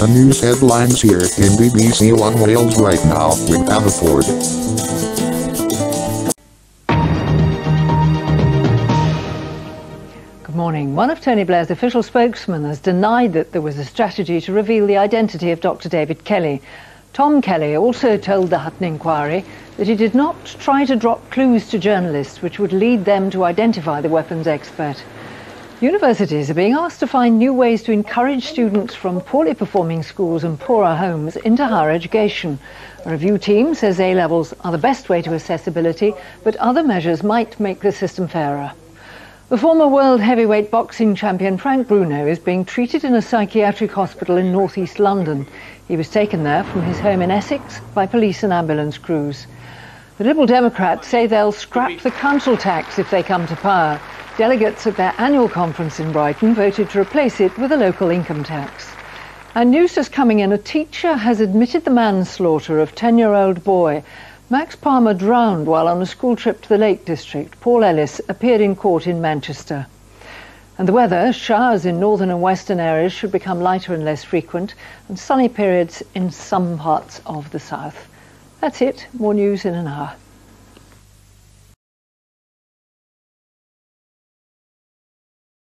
The news headlines here in BBC One Wales right now with Anna Ford. Good morning. One of Tony Blair's official spokesmen has denied that there was a strategy to reveal the identity of Dr. David Kelly. Tom Kelly also told the Hutton inquiry that he did not try to drop clues to journalists which would lead them to identify the weapons expert. Universities are being asked to find new ways to encourage students from poorly performing schools and poorer homes into higher education. A review team says A levels are the best way to assess ability, but other measures might make the system fairer. The former world heavyweight boxing champion Frank Bruno is being treated in a psychiatric hospital in northeast London. He was taken there from his home in Essex by police and ambulance crews. The Liberal Democrats say they'll scrap the council tax if they come to power. Delegates at their annual conference in Brighton voted to replace it with a local income tax. And news just coming in, a teacher has admitted the manslaughter of 10-year-old boy. Max Palmer drowned while on a school trip to the Lake District. Paul Ellis appeared in court in Manchester. And the weather, showers in northern and western areas should become lighter and less frequent, and sunny periods in some parts of the south. That's it. More news in an hour.